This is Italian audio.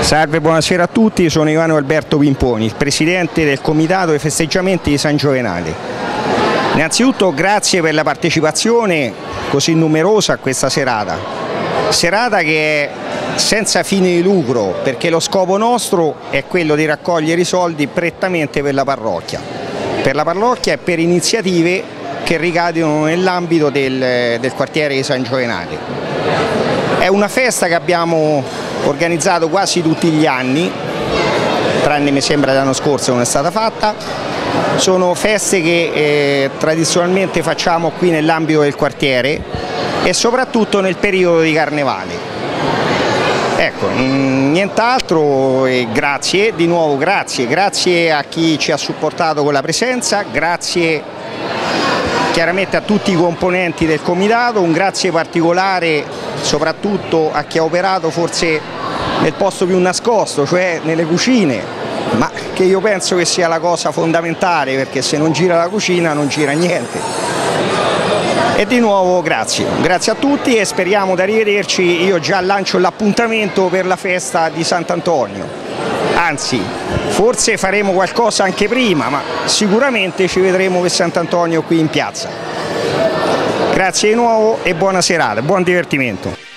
Salve, buonasera a tutti, sono Ivano Alberto Pimponi, il presidente del Comitato dei festeggiamenti di San Giovenale. Innanzitutto grazie per la partecipazione così numerosa a questa serata, serata che è senza fine di lucro perché lo scopo nostro è quello di raccogliere i soldi prettamente per la parrocchia, per la parrocchia e per iniziative che ricadono nell'ambito del, del quartiere di San Giovenale. È una festa che abbiamo organizzato quasi tutti gli anni, tranne mi sembra l'anno scorso non è stata fatta, sono feste che eh, tradizionalmente facciamo qui nell'ambito del quartiere e soprattutto nel periodo di carnevale. Ecco, nient'altro e grazie, di nuovo grazie, grazie a chi ci ha supportato con la presenza, grazie chiaramente a tutti i componenti del comitato, un grazie particolare soprattutto a chi ha operato forse nel posto più nascosto, cioè nelle cucine, ma che io penso che sia la cosa fondamentale perché se non gira la cucina non gira niente. E di nuovo grazie, grazie a tutti e speriamo di rivederci, io già lancio l'appuntamento per la festa di Sant'Antonio, anzi forse faremo qualcosa anche prima, ma sicuramente ci vedremo per Sant'Antonio qui in piazza. Grazie di nuovo e buona serata, buon divertimento.